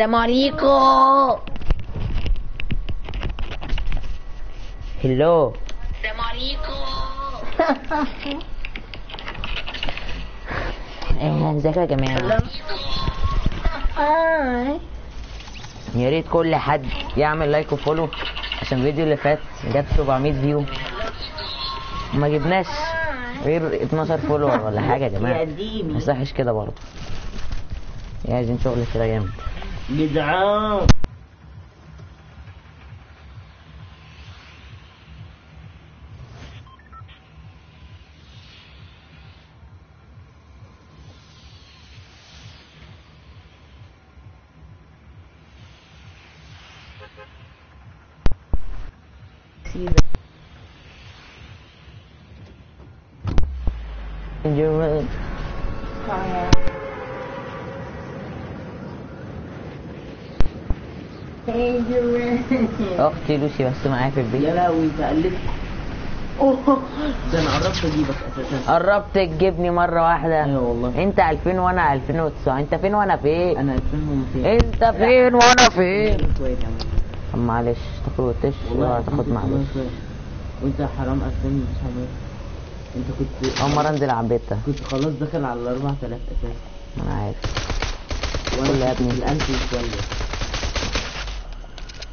السلام عليكم hello السلام عليكم إيه ازيكم يا جماعة. يا ريت كل حد يعمل like و follow عشان الفيديو اللي فات جاب 700 view. ما جبناش غير 12 follower ولا حاجة يا جماعة. ما يصحش كده برضه. يا عايزين شغل كده جامد. جدعان أختي لوسي بس معايا في يا البيت لهوي تقلت اوه ده أنا قربت اجيبك أساسا. قربت تجيبني مرة واحدة. أيوه والله. انت 2000 وأنا 2009 انت فين وأنا فين؟ أنا 2200 انت فين وأنا فين؟ طب معلش تاخدش ولا تاخد معلش؟ وانت حرام 2900 انت كنت أول مرة أنزل على بيتها كنت خلاص داخل على ال 4000 أساسا. أنا عارف. كل يا ابني. الألف وشوية.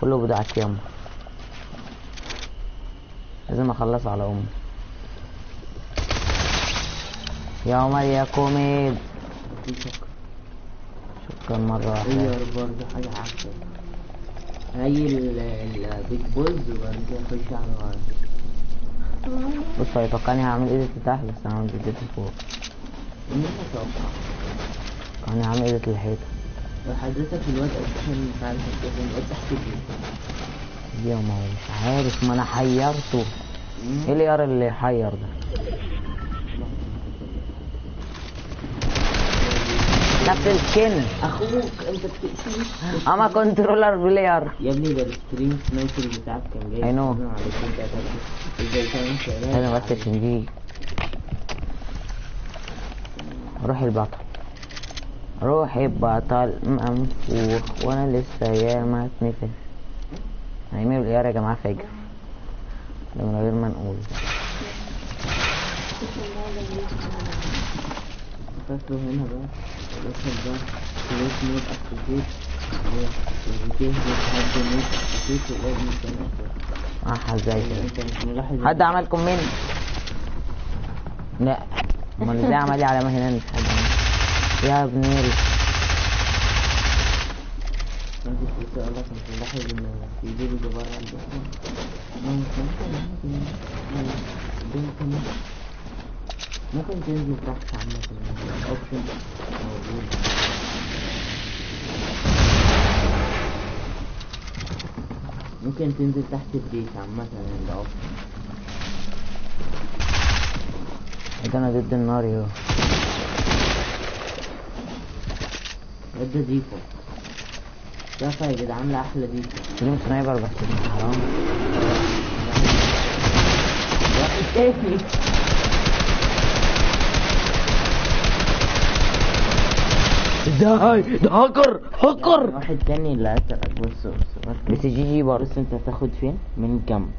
كله بضاعتي ياما لازم اخلص على أمي. يا عمر يا كوميد شكرا مرة واحدة. هي برضه حاجة عكسه هي ال- البيج بوز وبعد كده اخش على الغرب بص هيتوقعني هعمل إيديت لتحت بس أنا عملت ايديت لفوق مين توقعني هعمل إيديت للحيطة وحضرتك الواد أساسا مش عارف الواد تحت البيت يا ما هو مش عارف ما أنا حيرته. إيه اليار اللي حير ده؟ نفس السكن أخوك أنت بتقتلني. أما كنترولر بلاير. يا ابني ده الستريم سنايبر بتاعك كان جاي. تعمل شغال أنا بس عشان دي روح البطل. روح البطل منفوخ وأنا لسه ياما أتنفخ. هيعمل بالعيار يا جماعة فاجر ده من غير ما نقول. آه إزاي حد عمل comment؟ لا. أمال إزاي عمل لي علامة هنا؟ حد. يا ابن ال- ممكن تنزل تحت عامة ال option موجود ممكن تنزل تحت البيت عامة الاوبشن ده أنا ضد النار يو ده ديفو شايفة يا جدعان عاملة أحلى ديفو تجيب سنايبر بس حرام. واحد تاني إزاي ده هاكر هاكر. واحد تاني اللي قتلك بص بص بس جي جي برضه. بص أنت هتاخد فين؟ من الجنب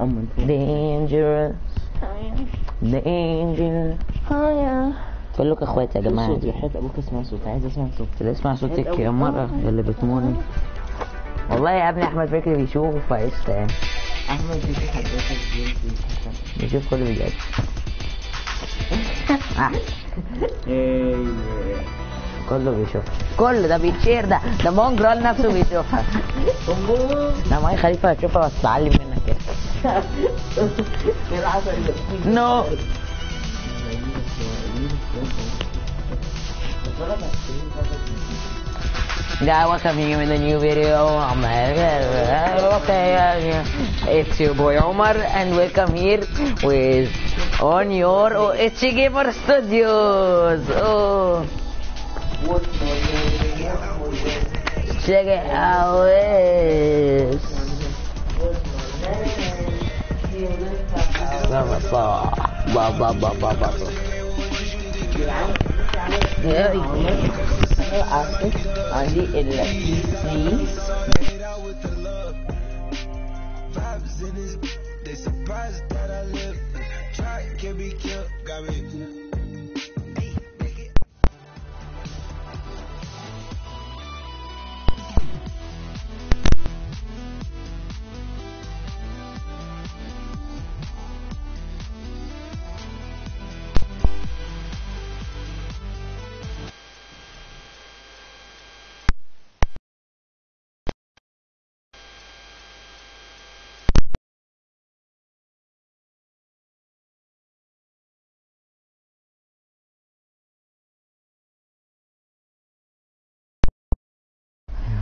أو من فوق. Dangerous. كلكم اخواتي يا جماعة. صوت وحياة أبوك اسمع صوت عايز أسمع صوت أسمع صوتك يا مرة اللي بتموني. والله يا ابني أحمد فكري بيشوف فقشطة يعني. أحمد حضرتك جيم بيشوف كل فيديوهات. أحسن. كله بيشوف كل ده بيتشير ده ده مونجرال نفسه بيشوفها لا ما هي خليفة هتشوفها بس تعلم منك كده نو. Yeah, welcome you in the new video. I'm okay. It's your boy Omar, and welcome here with on your OH Gamer Studios. Oh, check it out. Ba ba ba ba ba. Here we go after on the They surprised that I live. Try can be killed.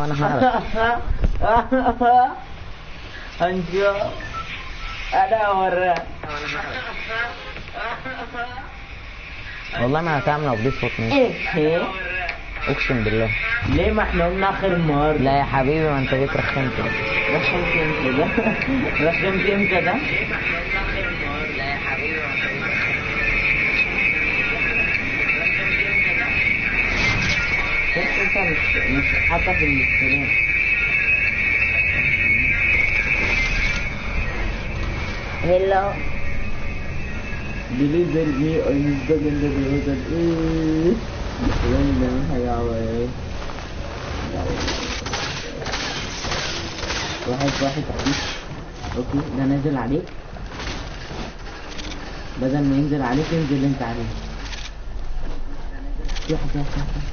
هعرف أنجو. أنا ورا والله ما هتعمل ابديت فوتني إيه. أقسم بالله. ليه ما إحنا قلنا آخر مرة؟ لا يا حبيبي ما أنت جيت رخمت. رخمت إمتى ده رخمت إمتى ده مش حاطه في الاستريم هلو Deliver me on the deliver إيه ولا هيعوي واحد واحد تحديد أوكي ده نازل عليك بدل ما ينزل عليك ينزل انت عليه في واحد واحد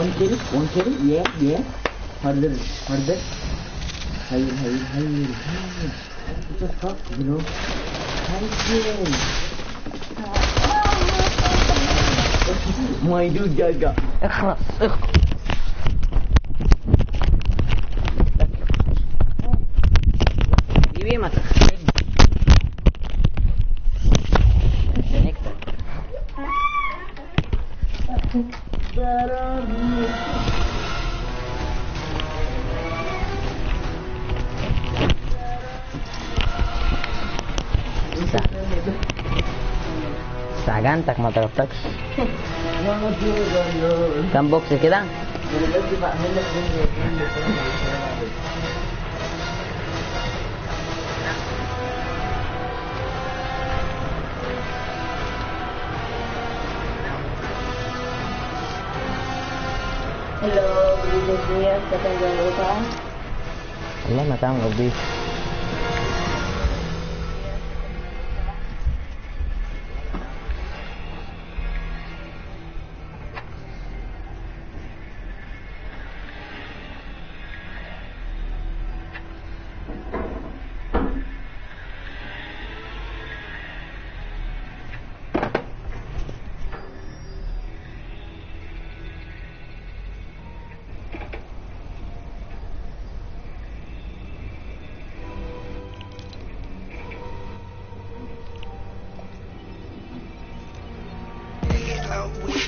one kill one kill yeah yeah harder harder هيل هيل هيل هيل what the fuck bro هيل my dude gaga اخرس اخرس استعجنتك ما ضربتكش كام بوكس كده Hello, buenos días, ¿qué tal Europa? والله ما تعمل ابديت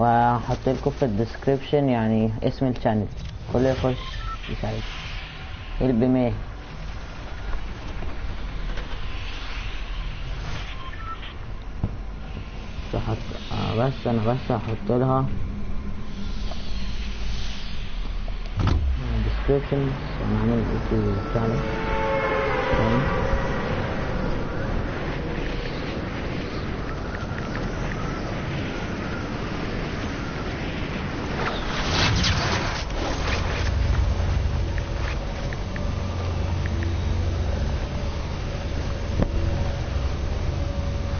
وهحط لكم في ال description يعني اسم ال channel. كل يخش يساعد. me بحط آه بس أنا بس هحط لها description. أنا عامل الفيديو بتاعنا تمام.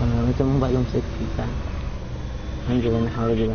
أنا رميت الموبايل ومسكت البتاع هنزل أنا احاول أجيب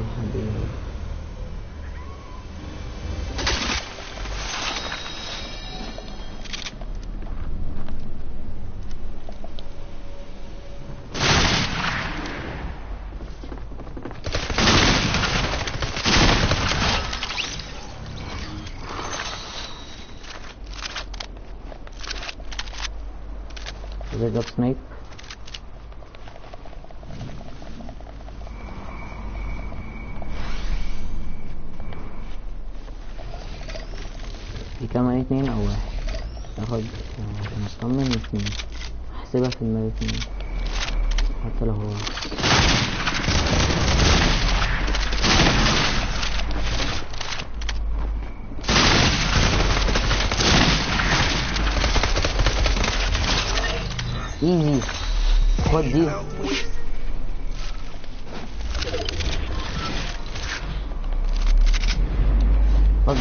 I'm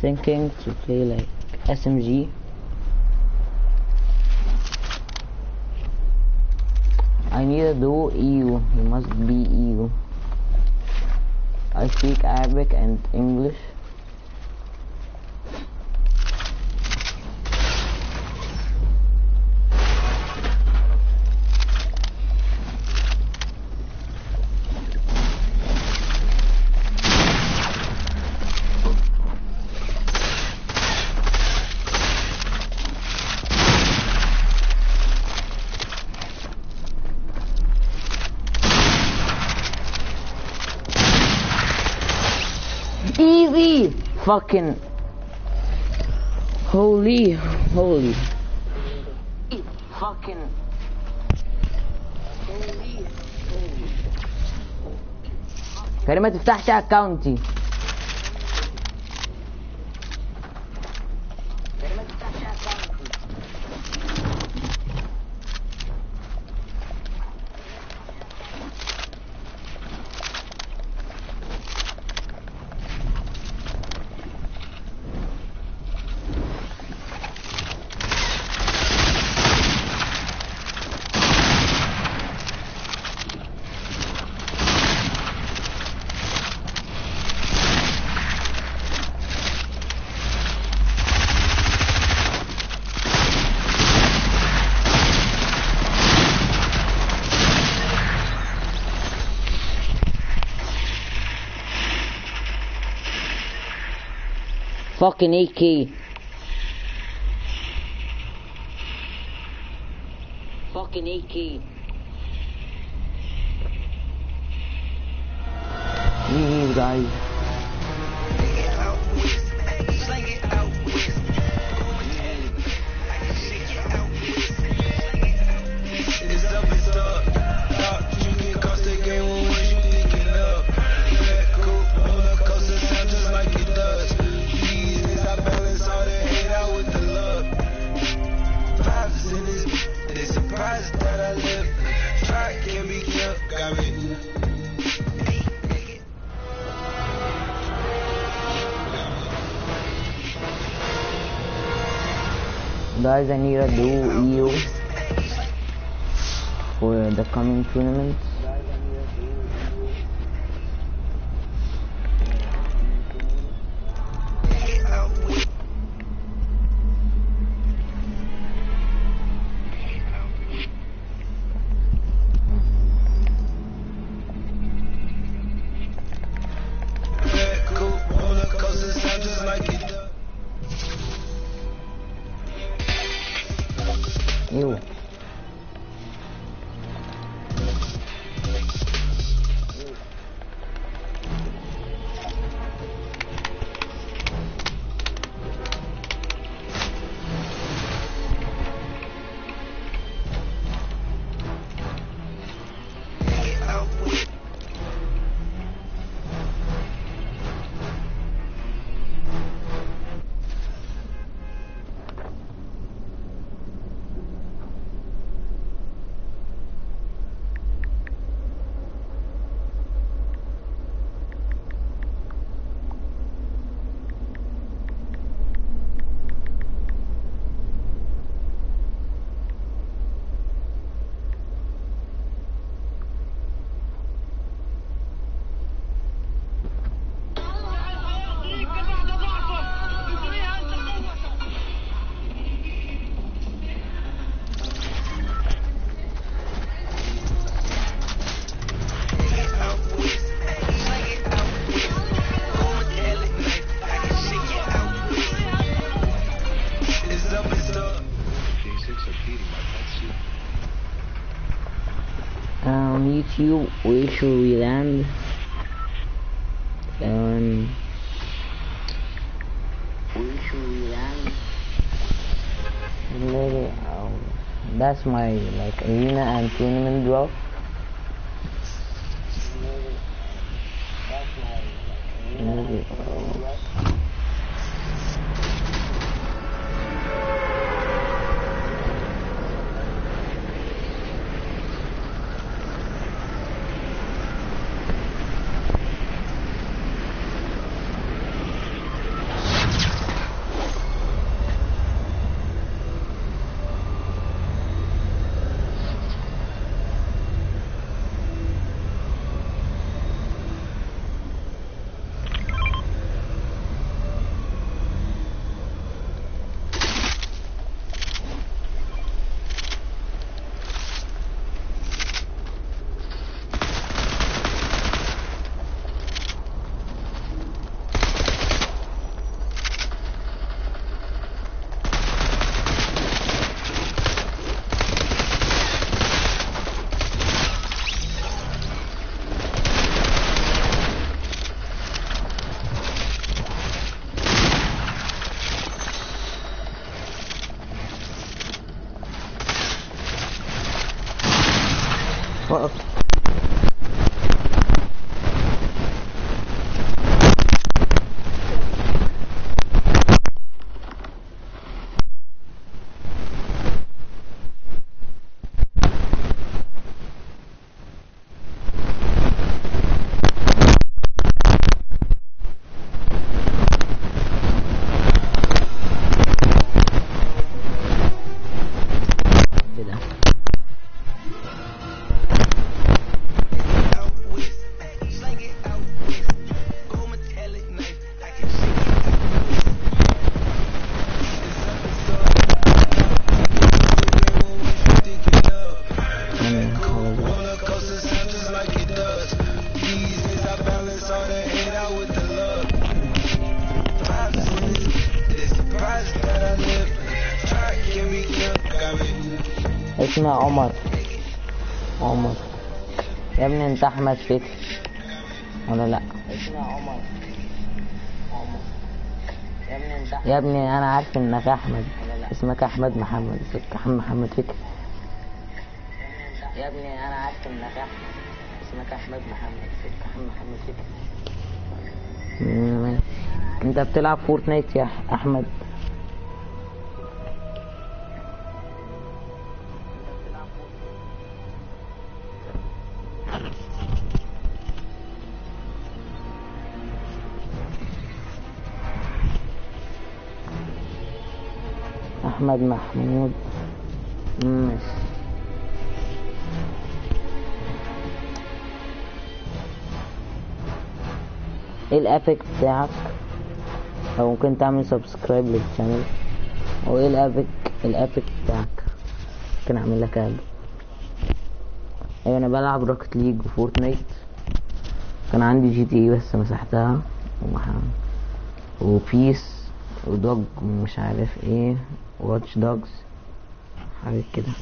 thinking to play like SMG I need a do EU he must be EU I speak Arabic and English. Fucking. Holy, holy. Fucking. كريم ما تفتحش اكونتي fucking icky. Fucking icky. Hmm, guys. Guys, I need do EU for the coming tournament. YouTube where should we land um, where should we land that's my like arena and tournament drop اسمه عمر. عمر. يا ابني انت أحمد فكري. ولا لا؟ يا ابني أنا عارف إنك أحمد. اسمك أحمد محمد. اسمك أحمد محمد فكري. يا ابني أنا عارف إنك أحمد. اسمك أحمد محمد اسمك أحمد محمد فكري. مم. انت بتلعب فورتنايت يا أحمد؟ أحمد محمود. ماشي. إيه ال Epic بتاعك؟ أو ممكن تعمل subscribe لل channel أو إيه ال Epic ال Epic بتاعك؟ ممكن أعمل لك add أيوه أنا بلعب Rocket League و Fortnite كان عندي GTA بس مسحتها. وبيس ودوج مش عارف إيه. watchdogs. Harikida.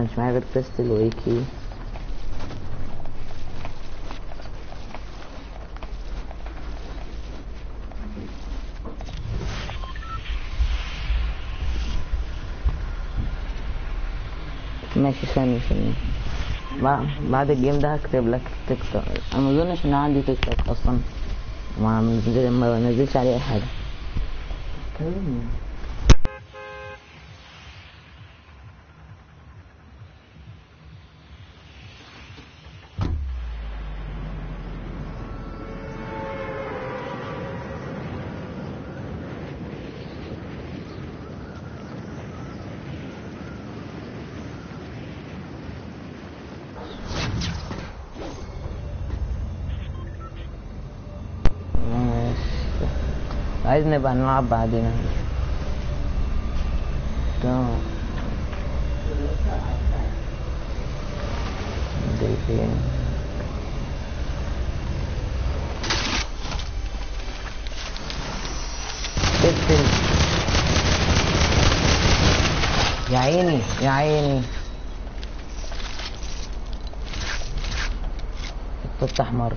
ده كان وحش أوي مكانش معايا غير pistol وايكي ماشي ثانية بع- بعد ال game ده هكتب لك تيك توك أنا ما أظنش إن عندي تيك توك أصلا. ما بنزلش عليه أي حاجة. عايز نبقى نلعب بعدين. تمام. يا عيني يا عيني. الخط أحمر.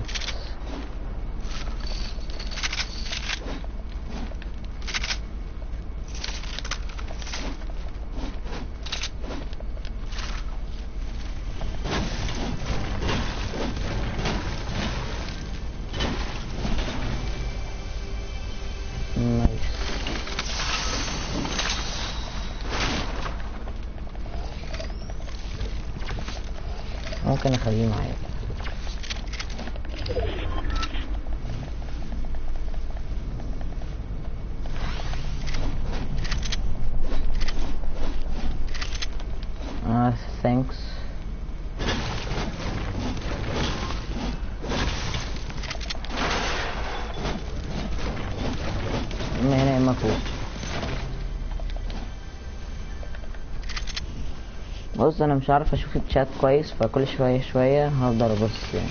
ممكن اخليه معايا Uh, thanks. من هنا اما فوق بص أنا مش عارف أشوف الشات كويس فكل شوية شوية هفضل أبص يعني.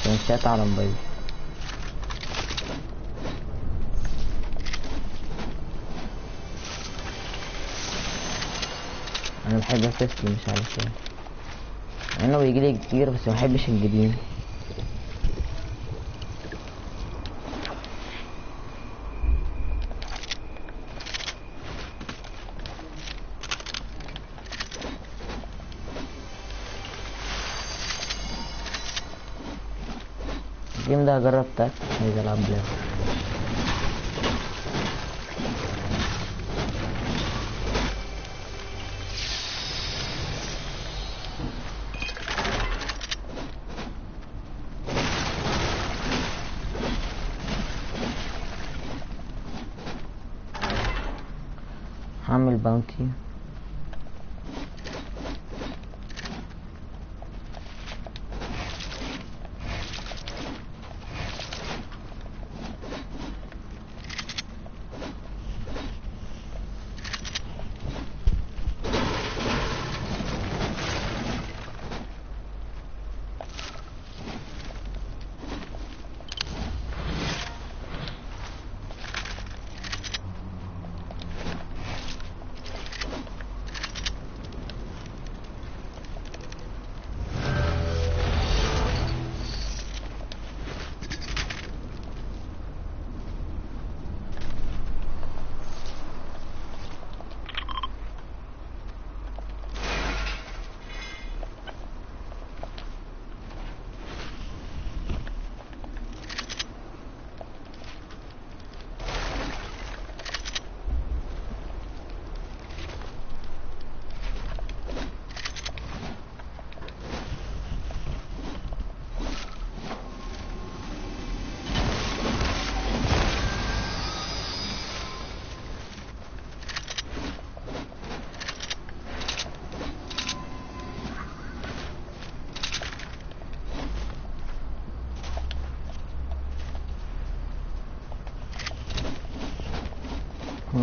عشان الشات على موبايلي. أنا بحب اتسلي مش عارف ليه. مع إنه بيجيلي كتير بس مبحبش الجديد. ده جربته عايز العب بلاي هعمل باونتي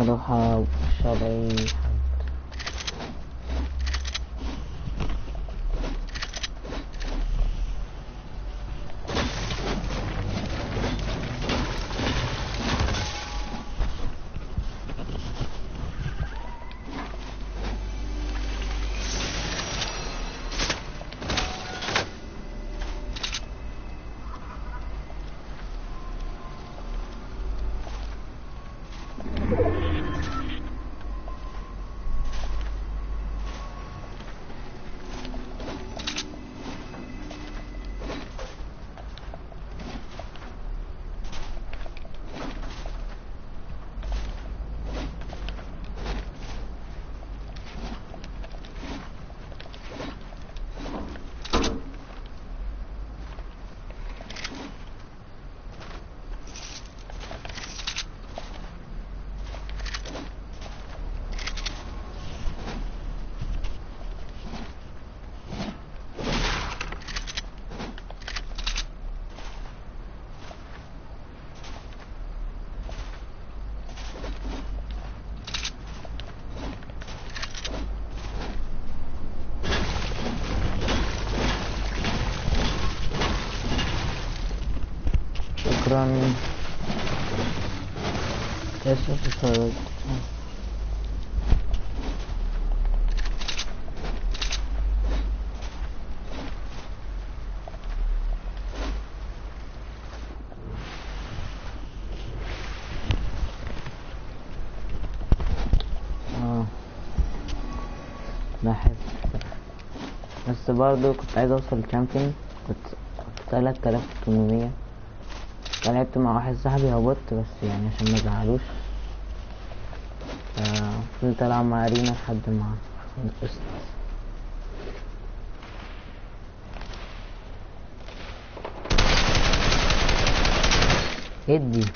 know how shall I? run. This is the toilet. بس برضو كنت عايز أوصل الشامبيون كنت 3800 أنا لعبت مع واحد صاحبي هبطت بس يعني عشان ما زعلوش. فضلت ألعب مع رينا لحد ما نقصت ادي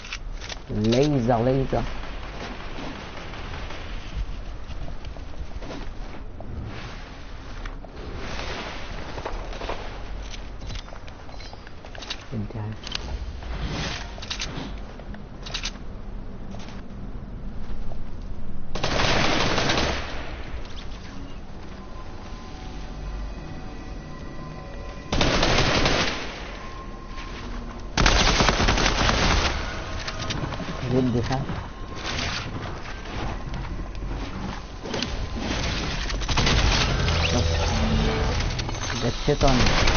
ليزا ليزا ده الشيطان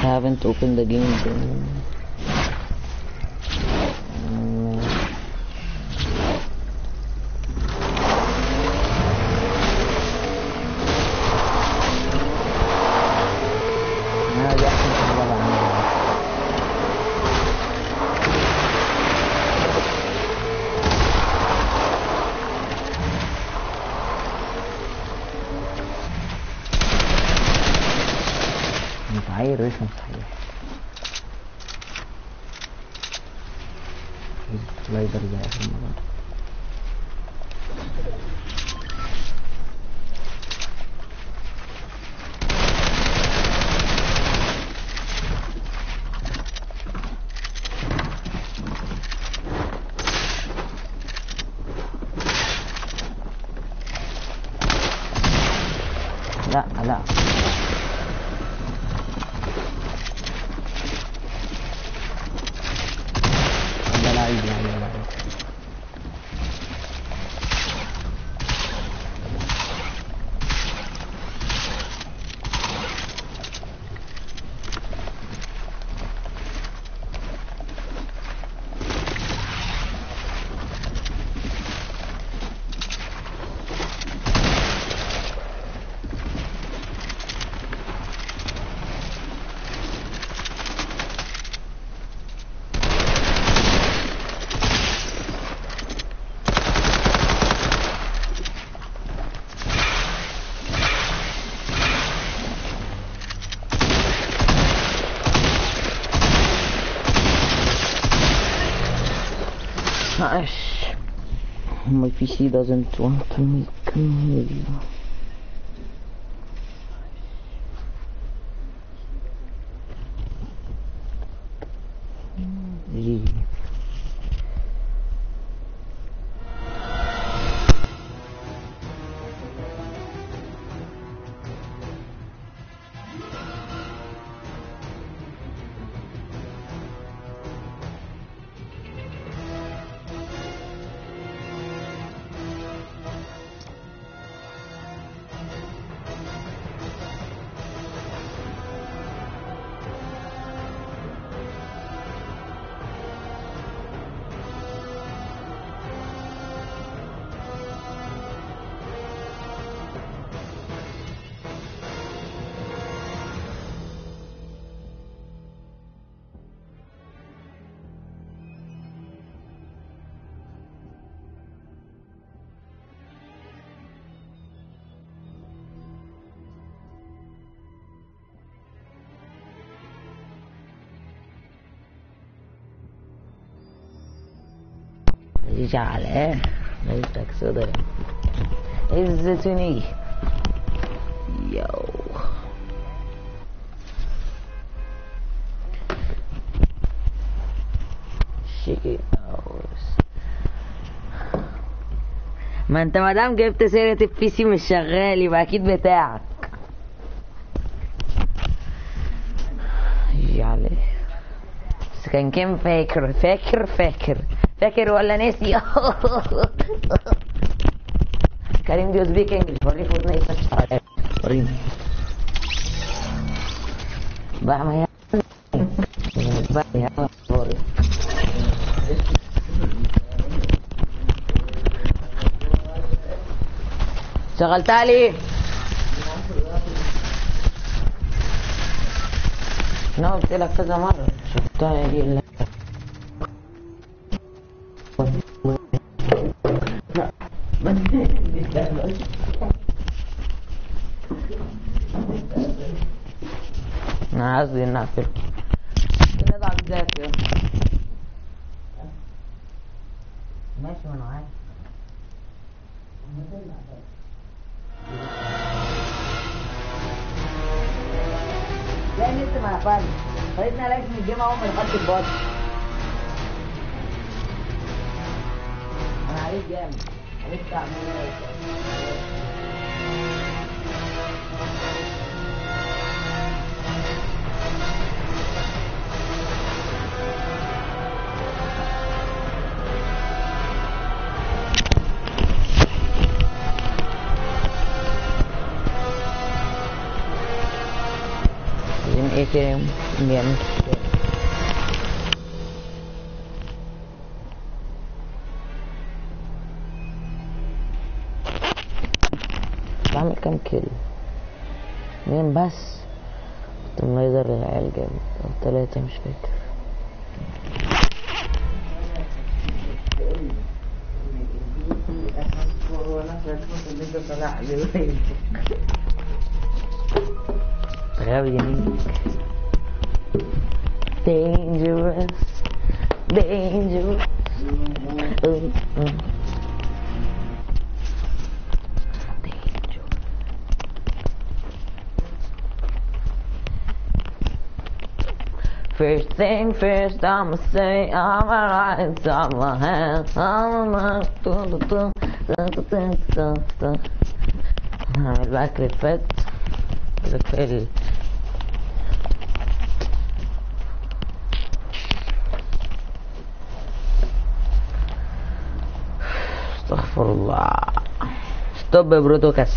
haven't opened the game. very sometimes. इधर जाएगा Gosh, my PC doesn't want to make me. إيه لقيتك صدر الزيتوني يو شيكي ما انت مادام جبت سيرة البي سي مش شغال يبقى أكيد بتاعك يجي عليه بس كان كان فاكر فاكر فاكر فاكر ولا ناسي؟ كريم دي سبيك انجلش وريه فورتنايت وريني. بقى ما هي بقى. يا شغلتها ليه؟ أنا قلت لك كذا مرة. شفتها دي اللي hacer Bien, bien. بعمل كام كيل اتنين بس كنت ملايزر العيال جامد أو ثلاثة مش فاكر طلع لي Italian. Dangerous, dangerous. Ooh, ooh. First thing first, I'ma say I'm alright, I'm a hand, I'm a do do do do do do do. Like effect, the credit. Astagfirullah. Stop berbrotokas.